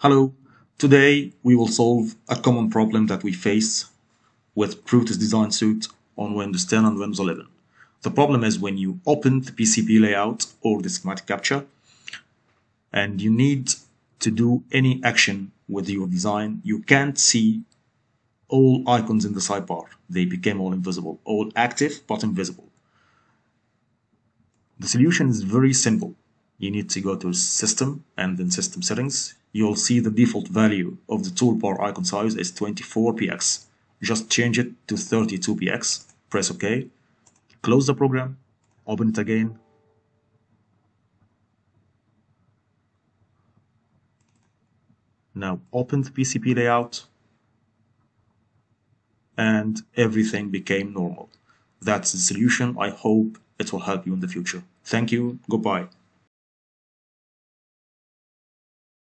Hello, today we will solve a common problem that we face with Proteus Design Suite on Windows 10 and Windows 11. The problem is when you open the PCB layout or the schematic capture and you need to do any action with your design, you can't see all icons in the sidebar. They became all invisible, all active but invisible. The solution is very simple. You need to go to System and then System Settings. You'll see the default value of the toolbar icon size is 24px. Just change it to 32px. Press OK. Close the program. Open it again. Now open the PCB layout and everything became normal. That's the solution. I hope it will help you in the future. Thank you. Goodbye.